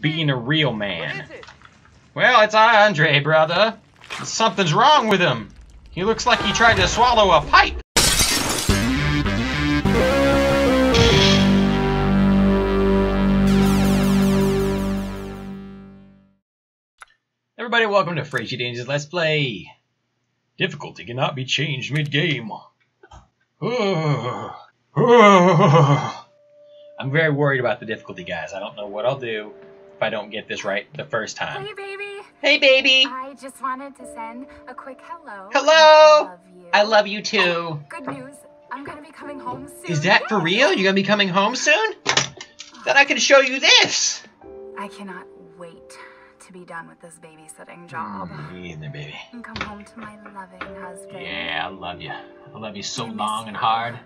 being a real man. Well, it's Andre, brother. Something's wrong with him. He looks like he tried to swallow a pipe. Everybody, welcome to Frazier Danger's Let's Play. Difficulty cannot be changed mid-game. I'm very worried about the difficulty, guys. I don't know what I'll do if I don't get this right the first time. Hey, baby. Hey, baby. I just wanted to send a quick hello. Hello. I love you. I love you too. Oh, good news. I'm gonna be coming home soon. Is that for real? You're gonna be coming home soon? Then I can show you this. I cannot wait to be done with this babysitting job Me either, baby. and come home to my loving husband. Yeah, I love you. I love you so long and hard.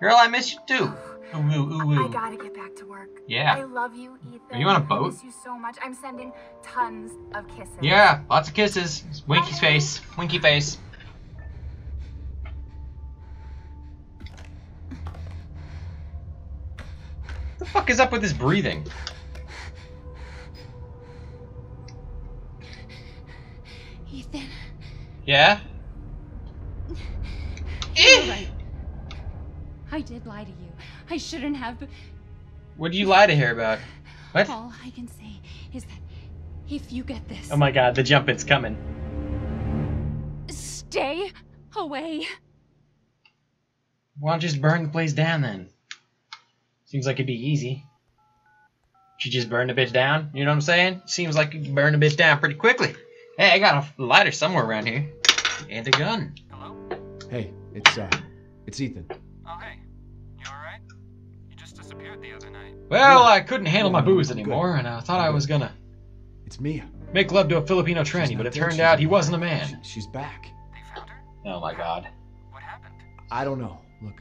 Girl, I miss you too. Ooh, ooh, ooh, I gotta get back to work. Yeah. I love you, Ethan. Are you on a boat? I miss you so much. I'm sending tons of kisses. Yeah, lots of kisses. Winky's face. Winky face. The fuck is up with his breathing? Ethan, Yeah? you're right. I did lie to you. I shouldn't have, but What did you lie to her about? What? all I can say is that if you get this, Oh my god, the jump it's coming. stay away. Why don't you just burn the place down then? Seems like it'd be easy. She just burned the bitch down, you know what I'm saying? Seems like you can burn the bitch down pretty quickly. Hey, I got a lighter somewhere around here. And a gun. Hello? Hey, it's uh, it's Ethan. Oh, hey. You alright? You just disappeared the other night. Well, Yeah. I couldn't handle my Yeah, booze good. anymore, and I thought I was gonna It's Mia. make love to a Filipino She's tranny, but it turned she's out he alive. wasn't a man. She- she's back. They found her? Oh my god. What happened? I don't know. Look,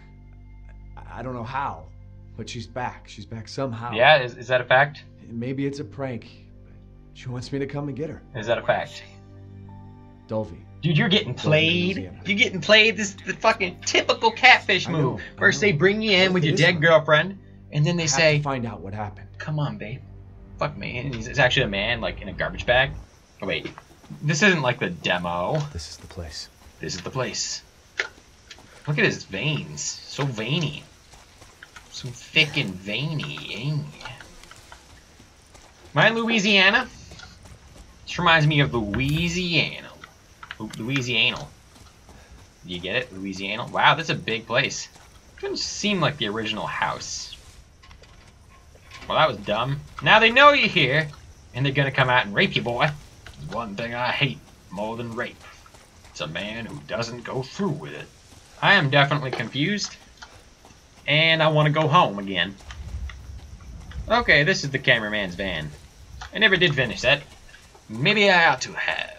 I, I don't know how, but she's back. She's back somehow. Yeah, is, is that a fact? Maybe it's a prank. but She wants me to come and get her. Is that a fact? she? Dulvey. Dude, you're getting played. Louisiana. You're getting played. This is the fucking typical catfish I know, move. I First know. they bring you in with your is dead fun. girlfriend, and then they Have say, find out what happened. "Come on, babe, fuck me." And he's, it's actually a man, like in a garbage bag. Oh wait, this isn't like the demo. This is the place. This is the place. Look at his veins, so veiny, so thick and veiny. eh? Am I in Louisiana? This reminds me of Louisiana. Louisiana. Do you get it? Louisiana. Wow, that's a big place. Doesn't seem like the original house. Well, that was dumb. Now they know you're here, and they're gonna come out and rape you, boy. One thing I hate more than rape. It's a man who doesn't go through with it. I am definitely confused, and I want to go home again. Okay, this is the cameraman's van. I never did finish that. Maybe I ought to have.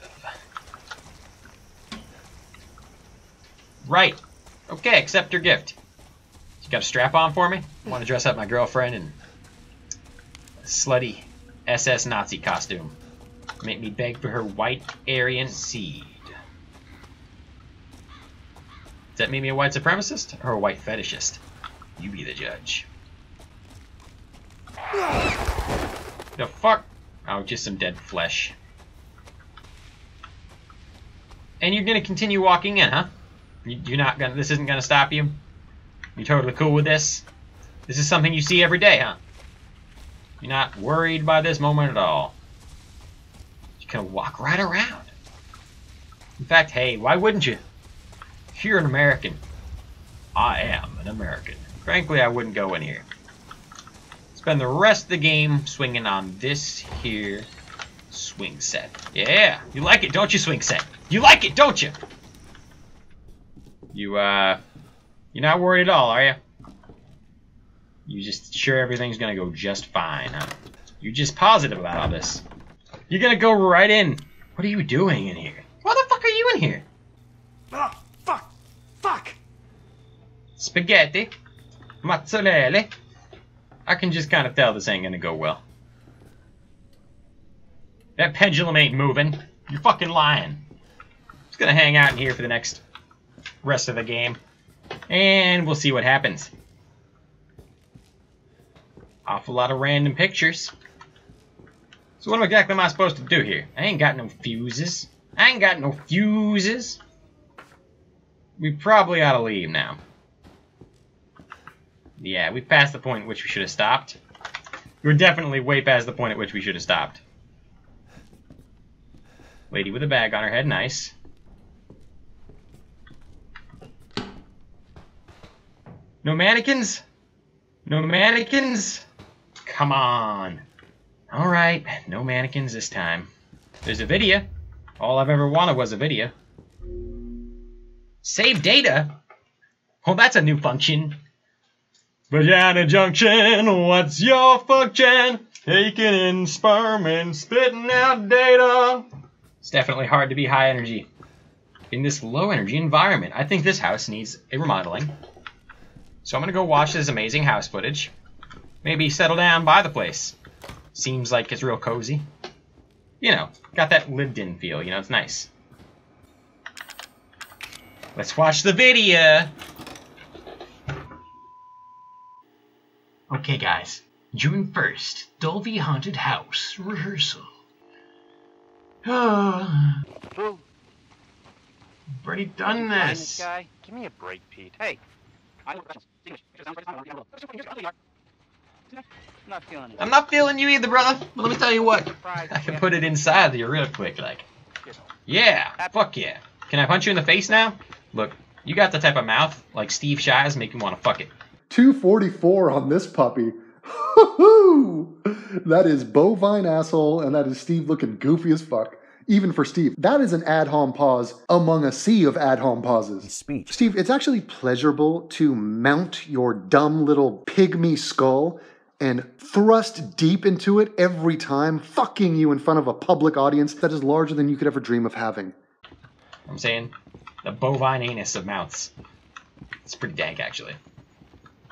Right. Okay, accept your gift. You got a strap on for me? Want to dress up my girlfriend in a slutty SS Nazi costume. Make me beg for her white Aryan seed. Does that make me a white supremacist or a white fetishist? You be the judge. The fuck? Oh, just some dead flesh. And you're gonna continue walking in, huh? You, you're not gonna. This isn't gonna stop you. You're totally cool with this. This is something you see every day, huh? You're not worried by this moment at all. You can walk right around. In fact, hey, why wouldn't you? If you're an American, I am an American. Frankly, I wouldn't go in here. Spend the rest of the game swinging on this here swing set. Yeah, you like it, don't you, swing set? You like it, don't you? You, uh, you're not worried at all, are you? You just sure everything's gonna go just fine, huh? You're just positive about all this. You're gonna go right in. What are you doing in here? Why the fuck are you in here? Oh, fuck! Fuck! Spaghetti. Mozzarella. I can just kind of tell this ain't gonna go well. That pendulum ain't moving. You're fucking lying. Just gonna hang out in here for the next rest of the game. And we'll see what happens. Awful lot of random pictures. So what exactly am I supposed to do here? I ain't got no fuses. I ain't got no fuses. We probably ought to leave now. Yeah, we passed the point at which we should have stopped. We're definitely way past the point at which we should have stopped. Lady with a bag on her head, nice. No mannequins? No mannequins? Come on. Alright, no mannequins this time. There's a video. All I've ever wanted was a video. Save data? Oh, that's a new function. Vagina Junction, what's your function? Taking in sperm and spitting out data. It's definitely hard to be high energy in this low energy environment. I think this house needs a remodeling. So I'm gonna go watch this amazing house footage. Maybe settle down by the place. Seems like it's real cozy. You know, got that lived in feel, you know, it's nice. Let's watch the video. Okay, guys. June 1st, Dulvey Haunted House rehearsal. Ah, Boo. already done Find this. guy? Give me a break, Pete. Hey. I'm not feeling it. I'm not feeling you either, brother. But let me tell you what. I can put it inside of you real quick, like. Yeah, fuck yeah. Can I punch you in the face now? Look, you got the type of mouth like Steve Shives make you want to fuck it. 244 on this puppy. that is bovine asshole, and that is Steve looking goofy as fuck. Even for Steve. That is an ad hom pause among a sea of ad hom pauses. Speech. Steve, it's actually pleasurable to mount your dumb little pygmy skull and thrust deep into it every time, fucking you in front of a public audience that is larger than you could ever dream of having. I'm saying the bovine anus of mouths. It's pretty dank, actually.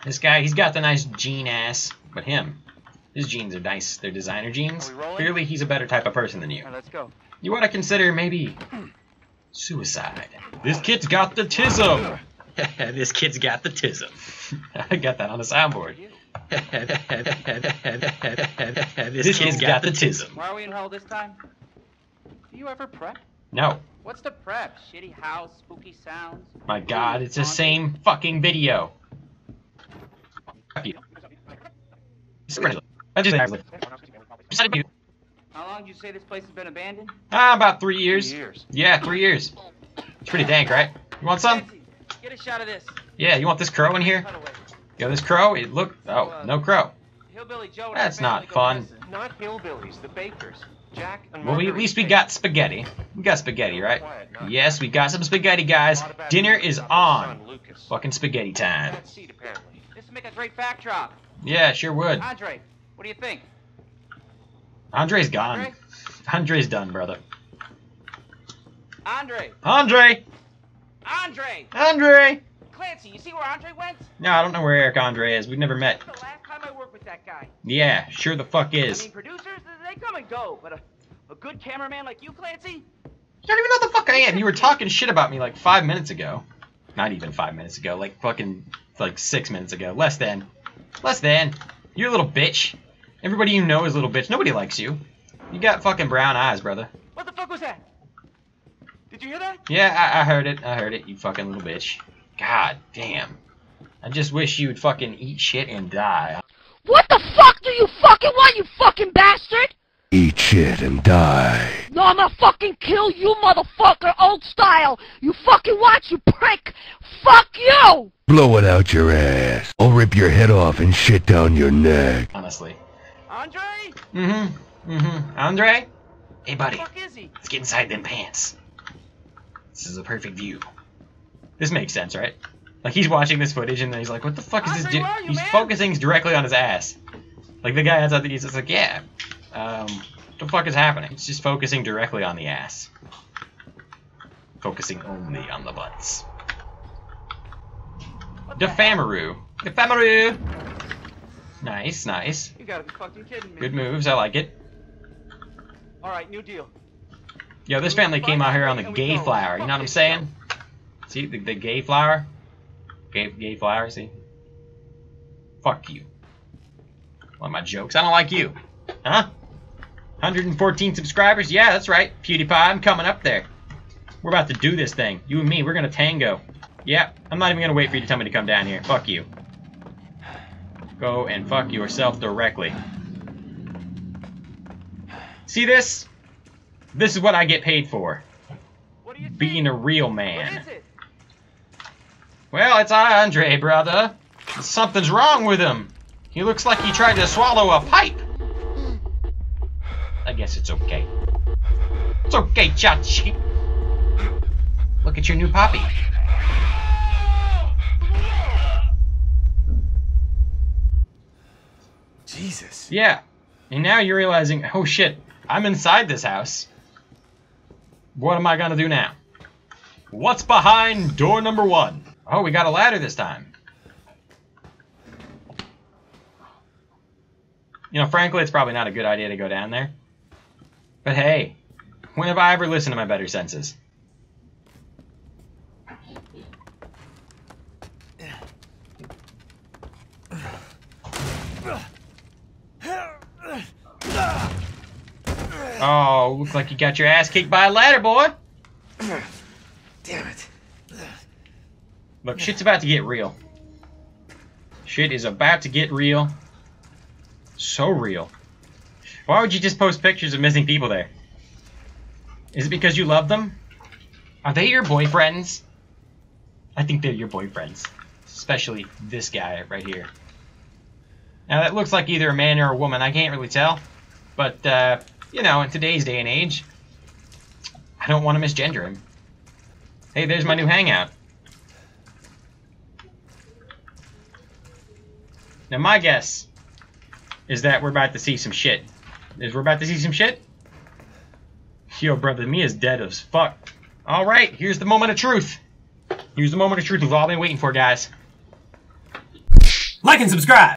This guy, he's got the nice jean ass, but him, his jeans are nice. They're designer jeans. Are? Clearly, he's a better type of person than you. All right, let's go. You want to consider maybe suicide. This kid's got the tism. this kid's got the tism. I got that on the soundboard. This kid's got the tism. Why are we in hell this time? Do you ever prep? No, What's the prep? Shitty house, spooky sounds. my God, it's the same fucking video. Fuck you. I just How long did you say this place has been abandoned? ah, about three years. Years. Yeah, three years. It's pretty dank, right? You want some? Get a shot of this. Yeah, you want this crow in here? Yo, this crow. It look. Oh, uh, no crow. Hillbilly Joe That's not fun. Not hillbillies, the bakers. Jack and Well, we, at least we got spaghetti. We got spaghetti, right? Yes, we got some spaghetti, guys. Dinner is on. Fucking spaghetti time. Bad seed, apparently. This would make a great backdrop. Yeah, sure would. Andre, what do you think? Andre's gone. Andre? Andre's done, brother. Andre! Andre! Andre! Andre! Clancy, you see where Andre went? No, I don't know where Eric Andre is. We've never met. The last time I worked with that guy. Yeah, sure the fuck is. I mean, producers, they come and go, but a, a good cameraman like you, Clancy? You don't even know the fuck I am. You were talking shit about me like five minutes ago. Not even five minutes ago. Like fucking like six minutes ago. Less than. Less than. You're a little bitch. Everybody you know is a little bitch. Nobody likes you. You got fucking brown eyes, brother. What the fuck was that? Did you hear that? Yeah, I, I heard it. I heard it. You fucking little bitch. God damn. I just wish you'd fucking eat shit and die. What the fuck do you fucking want, you fucking bastard? Eat shit and die. No, I'm gonna fucking kill you, motherfucker, old style. You fucking watch, you prick. Fuck you! Blow it out your ass. I'll rip your head off and shit down your neck. Honestly. Andre? Mm-hmm. Mm-hmm. Andre? Hey, buddy. Fuck is he? Let's get inside them pants. This is a perfect view. This makes sense, right? Like he's watching this footage and then he's like, "What the fuck is this?" Dude? where are you, He's man? focusing directly on his ass. Like the guy outside the he's just like, "Yeah, um, what the fuck is happening?" He's just focusing directly on the ass, focusing only on the butts. What the heck? Defamaru, Defamaru. Nice, nice. You gotta be fucking kidding me. Good moves. I like it. Alright, new deal. Yo, this family came out here on the gay flower. You know what I'm saying? See the, the gay flower? Gay gay flower. See? Fuck you. Want my jokes? I don't like you. Huh? 114 subscribers? Yeah, that's right. PewDiePie, I'm coming up there. We're about to do this thing. You and me, we're gonna tango. Yeah, I'm not even gonna wait for you to tell me to come down here. Fuck you. Go and fuck yourself directly. See this? This is what I get paid for. What do you Being a real What man. Well, it's Andre, brother. Something's wrong with him. He looks like he tried to swallow a pipe. I guess it's okay. It's okay, Chachi. Look at your new puppy. Jesus. Yeah. And now you're realizing, oh shit, I'm inside this house. What am I gonna do now? What's behind door number one? Oh, we got a ladder this time. You know, frankly, it's probably not a good idea to go down there. But hey, when have I ever listened to my better senses? Oh, looks like you got your ass kicked by a ladder, boy. Look, shit's about to get real. Shit is about to get real. So real. Why would you just post pictures of missing people there? Is it because you love them? Are they your boyfriends? I think they're your boyfriends. Especially this guy right here. Now that looks like either a man or a woman. I can't really tell. But, uh, you know, in today's day and age, I don't want to misgender him. Hey, there's my new hangout. Now my guess is that we're about to see some shit. Is we're about to see some shit? Yo, brother, me is dead as fuck. Alright, here's the moment of truth. Here's the moment of truth we've all been waiting for, guys. Like and subscribe.